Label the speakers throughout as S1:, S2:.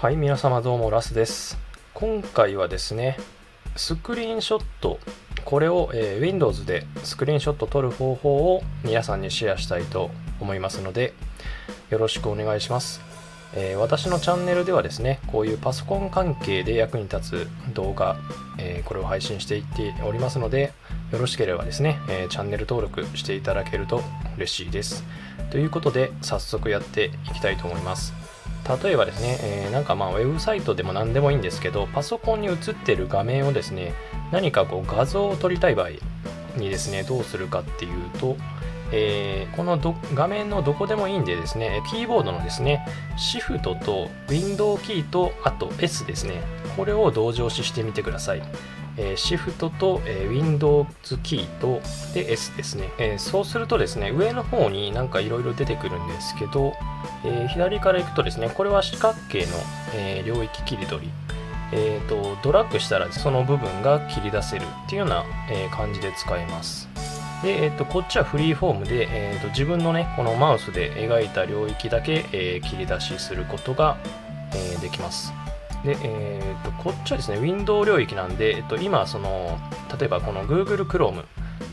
S1: はい皆様どうもラスです。今回はですねスクリーンショットこれを、えー Windows でスクリーンショット撮る方法を皆さんにシェアしたいと思いますのでよろしくお願いします、えー私のチャンネルではですねこういうパソコン関係で役に立つ動画、えーこれを配信していっておりますのでよろしければですね、えチャンネル登録していただけると嬉しいです。ということで早速やっていきたいと思います。例えばですね、えーなんかまあウェブサイトでも何でもいいんですけどパソコンに映ってる画面をですね何かこう画像を撮りたい場合にですねどうするかっていうと、えーこのど画面のどこでもいいんでですねキーボードのですねシフトとウィンドウキーとあと S ですね。これを同時押ししてみてください。えーシフトと、えー Windows キーとで S ですね、えーそうするとですね上の方になんかいろいろ出てくるんですけど、え左から行くとですねこれは四角形の、え領域切り取り。えーとドラッグしたらその部分が切り出せるっていうような、え感じで使えます。で、えー、とこっちはフリーフォームで、えーと自分のねこのマウスで描いた領域だけ、え切り出しすることが、えできます。で、えー、とこっちはですね、ウィンドウ領域なんで、えっと、今、その、例えばこの Google Chrome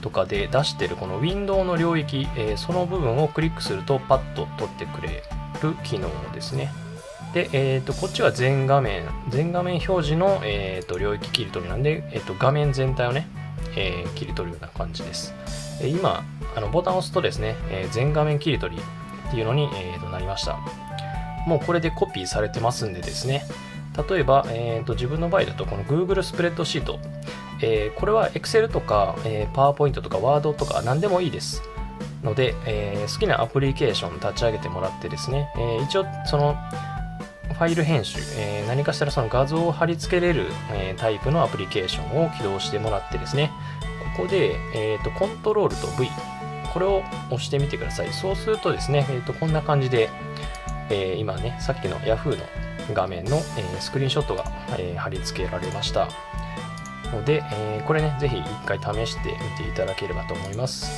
S1: とかで出してるこのウィンドウの領域、えーその部分をクリックするとパッと取ってくれる機能ですね。で、えー、とこっちは全画面、全画面表示の、えー、と領域切り取りなんで、えー、と画面全体をね、えー切り取るような感じです。え今、あのボタンを押すとですね、えー全画面切り取りっていうのに、えーとなりました。もうこれでコピーされてますんでですね、例えば、えーと自分の場合だとこの Google スプレッドシート、えーこれは Excel とか、えー PowerPoint とか Word とか何でもいいですので、えー好きなアプリケーション立ち上げてもらってですね、えー一応そのファイル編集、えー何かしたらその画像を貼り付けれる、えータイプのアプリケーションを起動してもらってですねここで、えーとコントロールと V これを押してみてください。そうするとですね、えーとこんな感じで、えー今ねさっきの Yahoo の画面の、えースクリーンショットが、えー貼り付けられました。ので、えーこれねぜひ一回試してみていただければと思います。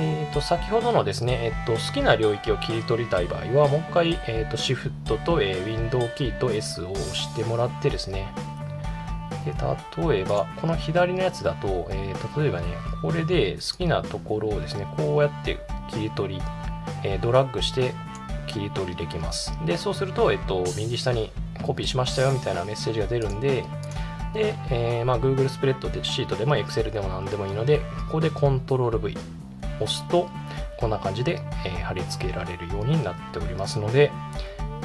S1: えー、と先ほどのですね、えっと好きな領域を切り取りたい場合はもう一回、えー、とシフトと、えー、ウィンドウキーと S を押してもらってですね。で例えばこの左のやつだと、えー例えばねこれで好きなところをですねこうやって切り取り、えードラッグして切り取りできます。でそうすると、えっと右下にコピーしましたよみたいなメッセージが出るんでで、えーまあ、Google スプレッドでシートでも Excel でも何でもいいのでここで Ctrl V 押すとこんな感じで、えー貼り付けられるようになっておりますので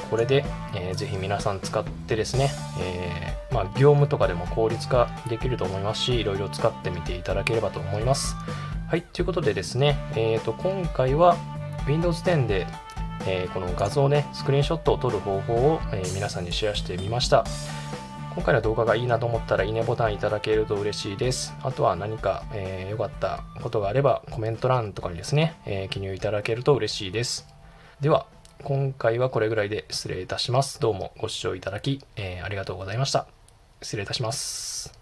S1: これで、えーぜひ皆さん使ってですね、えーまあ、業務とかでも効率化できると思いますしいろいろ使ってみていただければと思います。はいということでですね、えー、と今回は Windows 10で、えーこの画像ねスクリーンショットを撮る方法を、えー皆さんにシェアしてみました今回の動画がいいなと思ったらいいねボタンいただけると嬉しいです。あとは何か良、えーかったことがあればコメント欄とかにですね、えー記入いただけると嬉しいです。では、今回はこれぐらいで失礼いたします。どうもご視聴いただき、えーありがとうございました。失礼いたします。